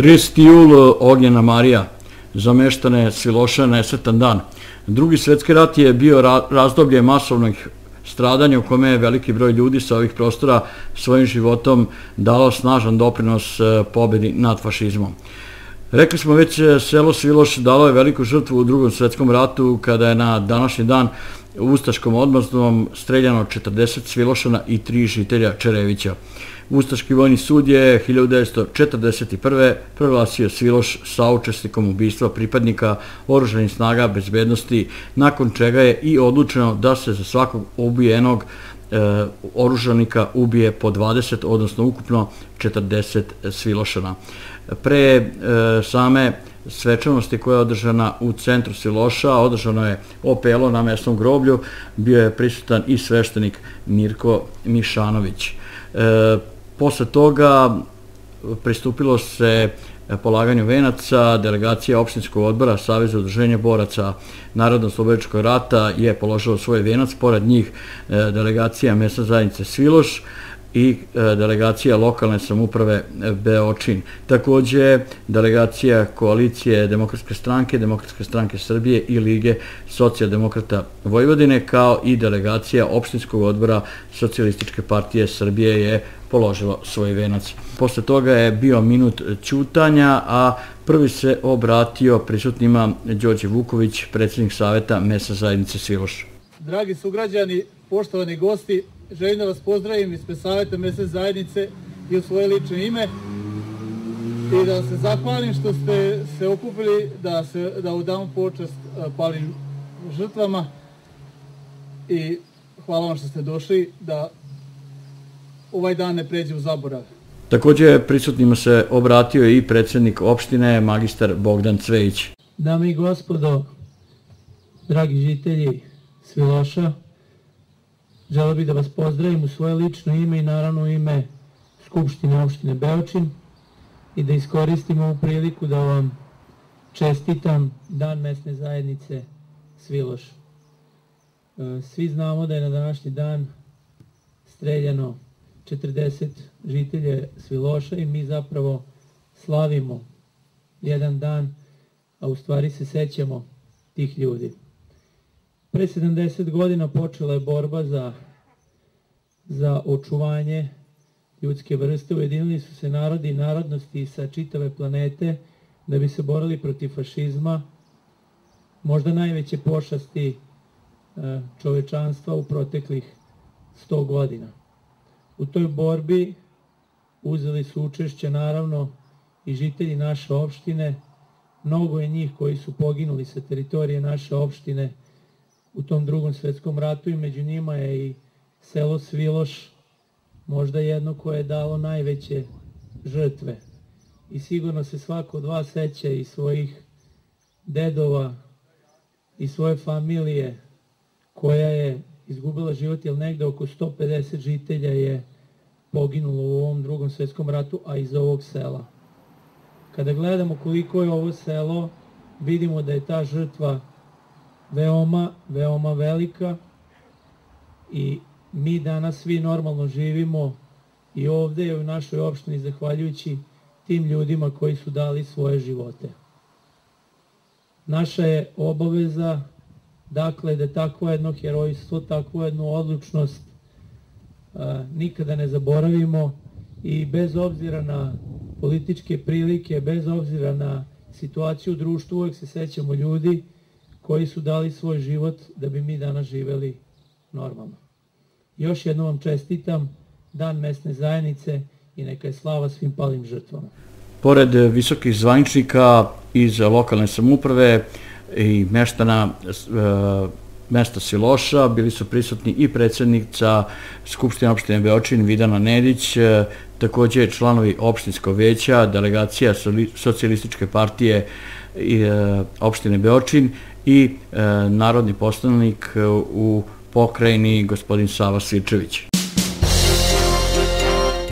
30. jul Ognjena Marija, zameštane Sviloša nesretan dan. Drugi svetski rat je bio razdoblje masovnih stradanja u kome je veliki broj ljudi sa ovih prostora svojim životom dalo snažan doprinos e, pobedi nad fašizmom. Rekli smo već, e, selo Sviloš dalo je veliku žrtvu u drugom svetskom ratu kada je na današnji dan Ustaškom odmaznom streljano 40 Svilošana i tri žitelja Čerevića. Ustaški vojni sud je 1941. proglasio Sviloš saučesnikom ubistva pripadnika oruženih snaga bezbednosti, nakon čega je i odlučeno da se za svakog ubijenog e, oružanika ubije po 20, odnosno ukupno 40 Svilošana. Pre e, same svečanosti koja je održana u centru Siloša, održano je opelo na mesnom groblju, bio je prisutan i sveštenik Mirko Mišanović. E, posle toga pristupilo se polaganju venaca, delegacija opštinskog odbora Saveza udruženja boraca Narodno-slobodičkog rata je položila svoj venac, pored njih e, delegacija mesna zajednice Sviloš, i e, delegacija lokalne samuprave Beočin. Takođe, delegacija koalicije Demokratske stranke, Demokratske stranke Srbije i Lige socijaldemokrata Vojvodine, kao i delegacija opštinskog odbora Socijalističke partije Srbije je položilo svoj venac. Posle toga je bio minut ćutanja, a prvi se obratio prisutnima Đorđe Vuković, predsjednik Saveta Mesa zajednice Sviloš. Dragi sugrađani, poštovani gosti, želim da vas pozdravim ispred Saveta mesne zajednice i u svoje lično ime i da se zahvalim što ste se okupili da, se, da udamo počast palim žrtvama i hvala vam što ste došli da ovaj dan ne pređe u zaborav. Takođe prisutnima se obratio i predsednik opštine, magistar Bogdan Cvejić. Dame i gospodo, dragi žitelji Sviloša, Želeo bih da vas pozdravim u svoje lično ime i naravno u ime Skupštine opštine Beočin i da iskoristim ovu priliku da vam čestitam Dan mesne zajednice Sviloš. E, svi znamo da je na današnji dan streljano 40 žitelje Sviloša i mi zapravo slavimo jedan dan, a u stvari se sećamo tih ljudi. Pre 70 godina počela je borba za, za očuvanje ljudske vrste. Ujedinili su se narodi i narodnosti sa čitave planete da bi se borili protiv fašizma, možda najveće pošasti e, čovečanstva u proteklih 100 godina. U toj borbi uzeli su učešće naravno i žitelji naše opštine, mnogo je njih koji su poginuli sa teritorije naše opštine, u tom drugom svetskom ratu i među njima je i selo Sviloš, možda jedno koje je dalo najveće žrtve. I sigurno se svako od vas seća i svojih dedova i svoje familije koja je izgubila život, jer negde oko 150 žitelja je poginulo u ovom drugom svetskom ratu, a iz ovog sela. Kada gledamo koliko je ovo selo, vidimo da je ta žrtva veoma, veoma velika i mi danas svi normalno živimo i ovde i u našoj opštini zahvaljujući tim ljudima koji su dali svoje živote. Naša je obaveza dakle da takvo jedno herojstvo, takvu jednu odlučnost a, nikada ne zaboravimo i bez obzira na političke prilike, bez obzira na situaciju u društvu, uvek se sećamo ljudi koji su dali svoj život da bi mi danas živeli normalno. Još jednom vam čestitam Dan mesne zajednice i neka je slava svim palim žrtvama. Pored visokih zvaničnika iz lokalne samuprave i meštana e, mesta Siloša, bili su prisutni i predsednica Skupštine opštine Beočin Vidana Nedić, e, takođe članovi opštinskog veća, delegacija socijalističke partije i, e, opštine Beočin i e, narodni poslanik u pokrajini gospodin Sava Svičević.